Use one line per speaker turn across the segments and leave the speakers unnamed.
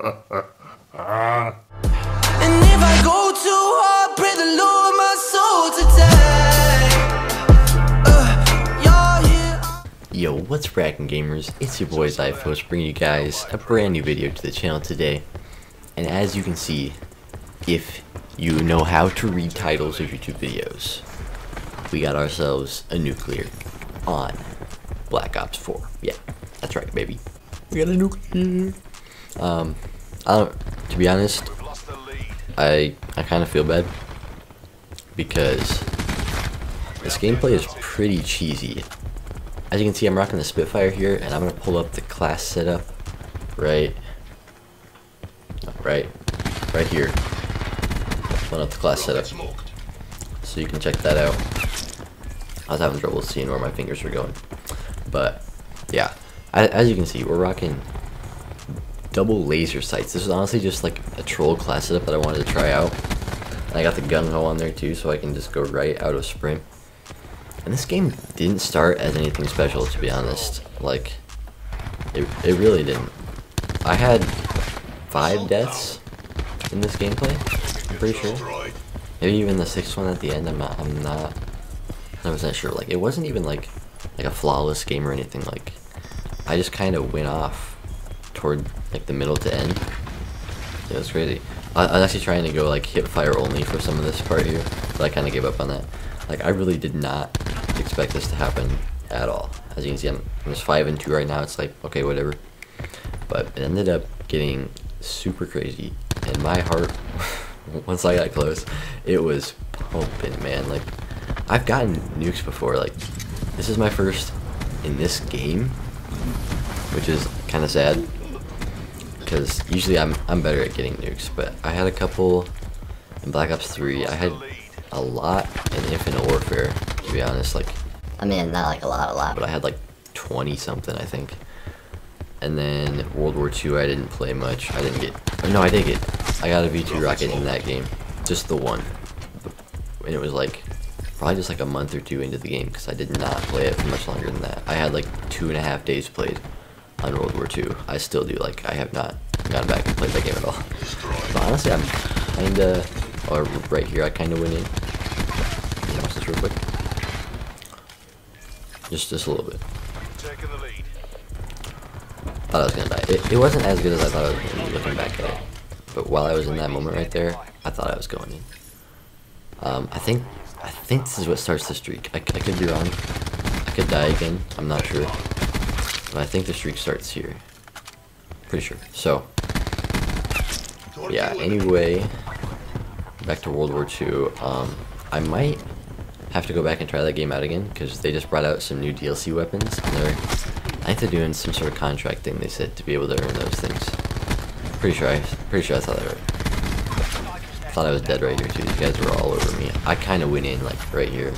Yo, what's cracking gamers? It's your boy Xiiphos bringing you guys a brand new video to the channel today. And as you can see, if you know how to read titles of YouTube videos, we got ourselves a nuclear on Black Ops 4. Yeah, that's right, baby. We got a nuclear. Um, I don't, to be honest, I I kind of feel bad because this gameplay is pretty cheesy. As you can see, I'm rocking the Spitfire here, and I'm gonna pull up the class setup right, right, right here. Pull up the class setup, so you can check that out. I was having trouble seeing where my fingers were going, but yeah, as you can see, we're rocking double laser sights. This is honestly just like a troll class setup that I wanted to try out. And I got the Gung-Ho on there too, so I can just go right out of sprint. And this game didn't start as anything special, to be honest. Like, it, it really didn't. I had five deaths in this gameplay. I'm pretty sure. Maybe even the sixth one at the end. I'm not. I'm not. 100% sure. Like, it wasn't even like like a flawless game or anything. Like, I just kind of went off toward like the middle to end. Yeah, it was crazy. I, was actually trying to go like hip fire only for some of this part here, but I kind of gave up on that. Like, I really did not expect this to happen at all. As you can see, I'm, I'm just 5 and 2 right now. It's like, okay, whatever. But it ended up getting super crazy. And my heart, once I got close, it was pumping, man. Like, I've gotten nukes before. Like, this is my first in this game, which is kind of sad. Because usually I'm, I'm better at getting nukes. But I had a couple in Black Ops 3. I had a lot in Infinite Warfare, to be honest. Like,
I mean, not like a lot, a lot.
but I had like 20 something, I think. And then World War II, I didn't play much. I didn't get. Oh, no, I did get. I got a V2 rocket in that game, just the one. And it was like probably just like a month or two into the game because I did not play it for much longer than that. I had like two and a half days played on World War II. I still do. Like I have not gone back and played that game at all. But honestly, I'm kinda. Or right here, I kinda went in. Me Watch this real quick. Just just a little bit.
Taking the lead.
thought I was gonna die. It, it wasn't as good as I thought it was gonna be looking back at it. But while I was in that moment right there, I thought I was going in. Um, I think I think this is what starts the streak. I, I could be wrong. I could die again. I'm not sure. But I think the streak starts here. Pretty sure. So, yeah, anyway, back to World War II. Um, I might have to go back and try that game out again because they just brought out some new DLC weapons and they're I think they're doing some sort of contract thing they said to be able to earn those things. Pretty sure I pretty sure I saw that right. Thought I was dead right here too. These guys were all over me. I kind of went in like right here.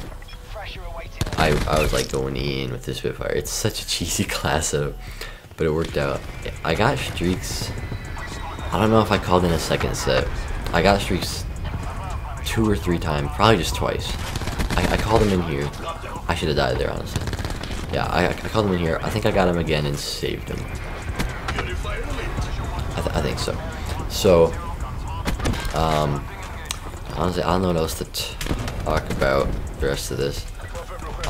I I was like going in with this Spitfire. It's such a cheesy class but it worked out. I got streaks. I don't know if I called in a second set. I got streaks two or three times, probably just twice. I, I called him in here. I should have died there, honestly. Yeah, I, I called him in here. I think I got him again and saved him. I, th I think so. So, um, honestly, I don't know what else to talk about the rest of this.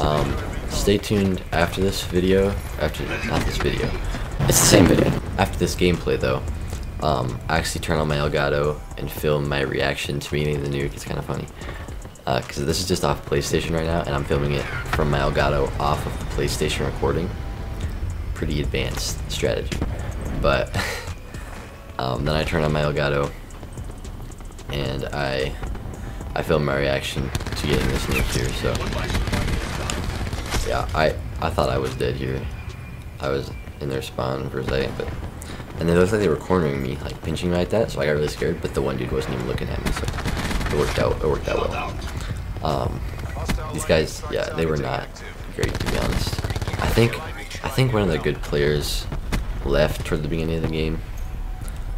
Um, stay tuned after this video. After, not this video. It's the same video. After this gameplay, though, um, I actually turn on my Elgato and film my reaction to meeting the nuke. It's kind of funny. Because this is just off PlayStation right now, and I'm filming it from my Elgato off of the PlayStation recording. Pretty advanced strategy. But um, then I turn on my Elgato, and I I film my reaction to getting this nuke here. So yeah, I I thought I was dead here. I was in their spawn for a second, but and they looked like they were cornering me, like pinching me like that. So I got really scared. But the one dude wasn't even looking at me, so it worked out. It worked out well. Um, these guys, yeah, they were not great to be honest. I think I think one of the good players left toward the beginning of the game,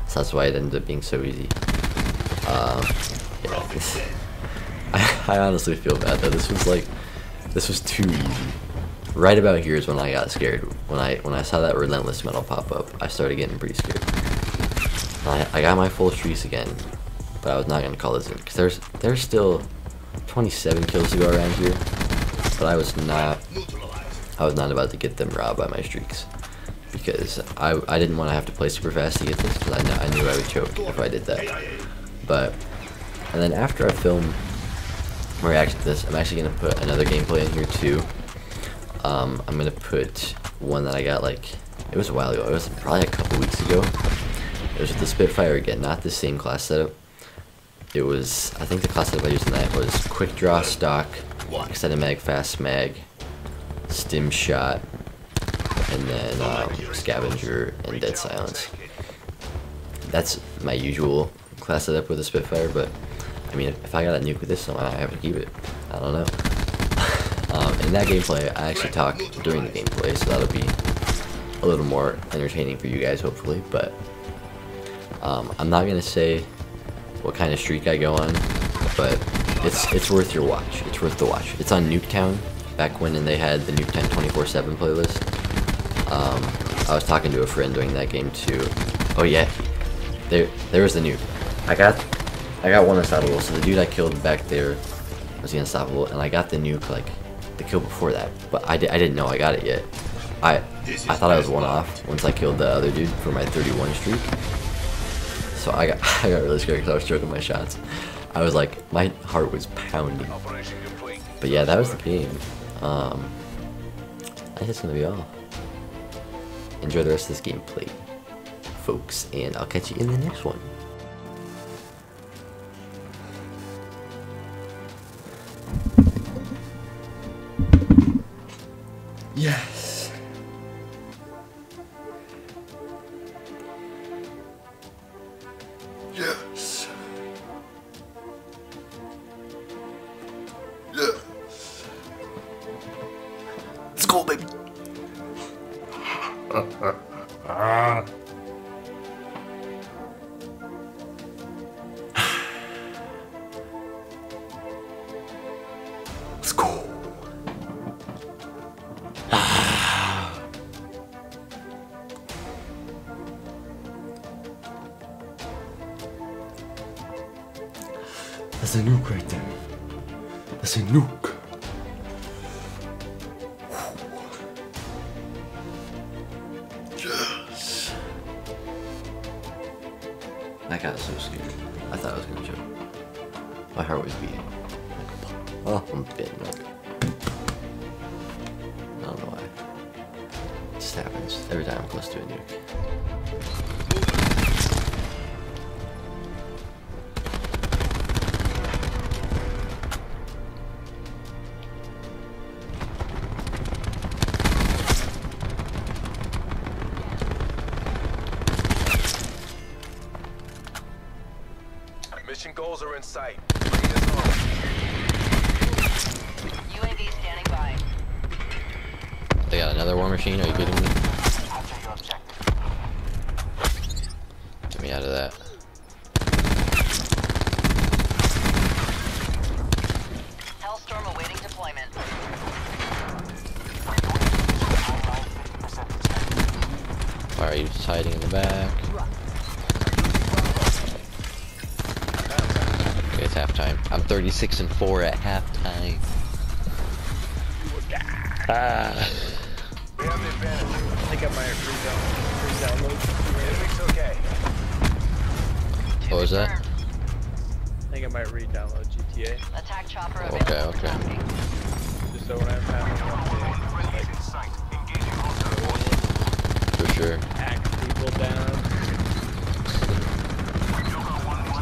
so that's why it ended up being so easy. Um, yeah, I, I honestly feel bad though. This was like this was too easy. Right about here is when I got scared. When I when I saw that relentless medal pop up, I started getting pretty scared. I, I got my full streaks again, but I was not gonna call this in because there's there's still 27 kills to go around here, but I was not I was not about to get them robbed by my streaks because I I didn't want to have to play super fast to get this because I, I knew I would choke if I did that. But and then after I film reaction to this, I'm actually gonna put another gameplay in here too. Um, I'm gonna put one that I got like it was a while ago. It was probably a couple weeks ago. It was with the Spitfire again, not the same class setup. It was I think the class setup I used in that was quick draw stock, extended mag, fast mag, stim shot, and then um, scavenger and dead silence. That's my usual class setup with a Spitfire, but I mean, if I got a nuke with this, one, I have to keep it. I don't know. In that gameplay, I actually talk during the gameplay, so that'll be a little more entertaining for you guys, hopefully. But um, I'm not gonna say what kind of streak I go on, but it's it's worth your watch. It's worth the watch. It's on Nuketown, back when they had the Nuketown 24/7 playlist. Um, I was talking to a friend during that game too. Oh yeah, there there was the nuke. I got I got one unstoppable. So the dude I killed back there was the unstoppable, and I got the nuke like the kill before that, but I, di- I didn't know I got it yet. I I thought I was one off once I killed the other dude for my 31 streak. So I got I got really scared because I was choking my shots. I was like my heart was pounding. But yeah, that was the game. Um, I think that's gonna be all. Enjoy the rest of this gameplay, folks, and I'll catch you in the next one. That's a nuke right there. That's a nuke. Yes. I got so scared. I thought I was gonna choke. My heart was beating. Oh, I'm up. I don't know why. It just happens every time I'm close to a nuke.
Sight. Bring us home.
UAV standing by.
They got another war machine? Are you kidding me? Get me out of that.
Hellstorm awaiting deployment.
Why are you just hiding in the back? Halftime. I'm 36 and 4 at halftime. Ah.
We have the advantage.
I think I might re-download.
Okay.
What was that?
I think I might re-download GTA
Attack chopper
Okay,
available. for
okay.
just so when I'm having one
Is in sight. Engaging hostile
For sure.
hack people down,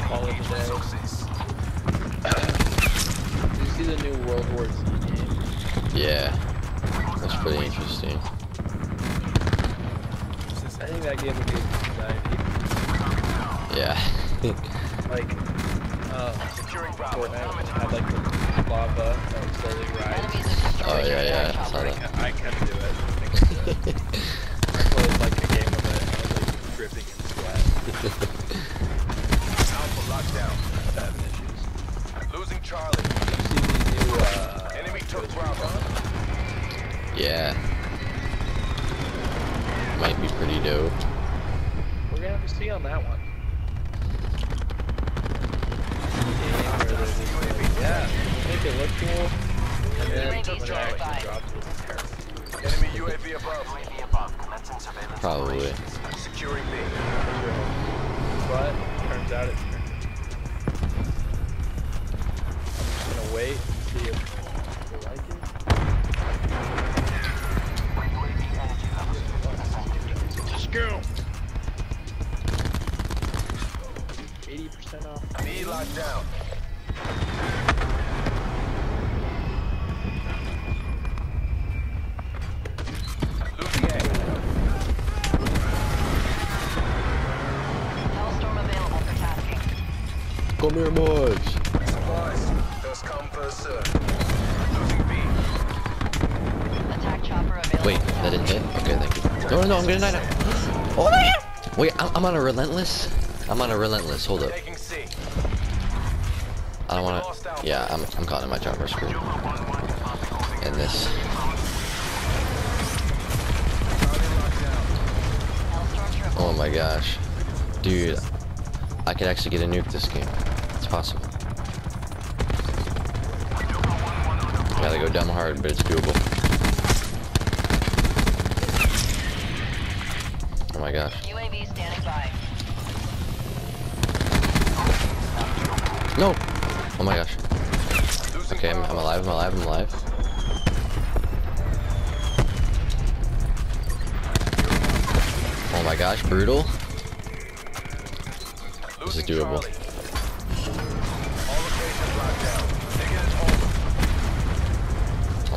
call it a day. See the new World War Z game?
Yeah. That's pretty interesting.
I think that game would be a good idea.
Yeah.
Like, uh. Fortnite had like the lava that would slowly rise.
Enemies have destroyed
Oh, yeah, yeah, I saw that.
I can do it. I it. I played like a game of it and I was like dripping in sweat.
Alpha locked down.
Having issues.
Losing Charlie.
Uh,
Enemy took Bravo.
Yeah. Might be pretty dope.
We're gonna have to see on that one. Yeah, make it look cool. Charlie.
Enemy UAV above. UAV above.
Probably.
Securing me.
But turns out it's wait and see if they like it. Let's go. Eighty percent off.
B locked down. Losing A.
Hellstorm available for tasking.
Come here,
First come, first serve. Losing B.
Attack chopper available.
Wait, that didn't hit? Okay, thank you. No, no, no, I'm getting night out. Oh my god! Wait, I'm, I'm on a relentless? I'm on a relentless, hold up.
Taking C.
I don't wanna, yeah, I'm, I'm caught in my chopper screw. And this. Oh my gosh. Dude, I could actually get a nuke this game. It's possible. Go dumb hard, but it's doable. Oh my gosh.
UAV standing by.
No! Oh my gosh. Okay, I'm, I'm alive, I'm alive, I'm alive. Oh my gosh, brutal. This is doable.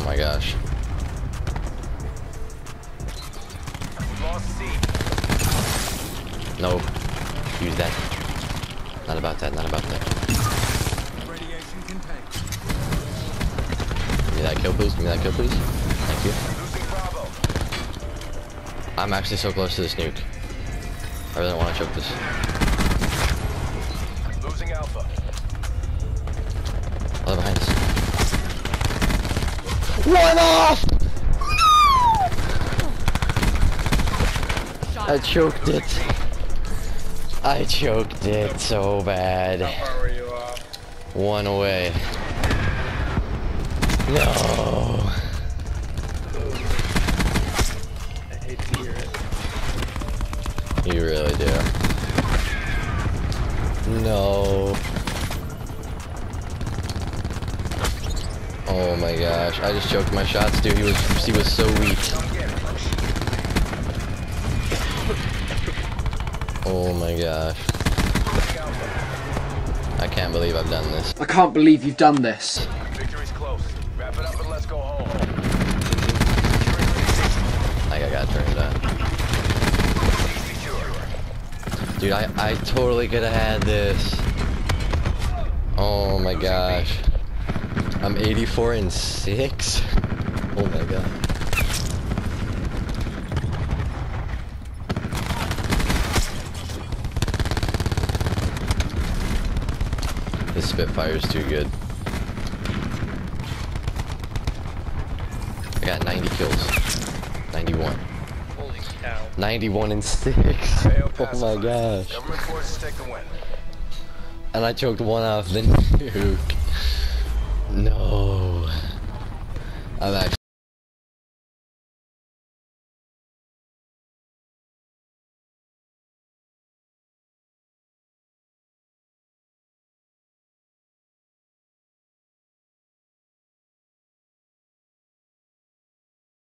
Oh my gosh. No. Use that. Not about that, not about that. Give me that kill, please. Give me that kill, please. Thank you. I'm actually so close to this nuke. I really don't want to choke this. One off! I choked it. I choked it so bad.
How far were you off?
One away. No.
I hate to hear it.
You really do. No. Oh my gosh! I just choked my shots, dude. He was he was so weak. Oh my gosh! I can't believe I've done this.
I can't believe you've done this.
Victory's close. Wrap it up and let's go home.
Like I got turned on.
Secure.
Dude, I, I totally could have had this. Oh my gosh. I'm 84 and 6? Oh my god. This Spitfire's too good. I got 90 kills. 91.
Holy cow.
91 and 6. Oh my gosh.
Government forces take the win.
And I choked one off the nuke. No. I'm actually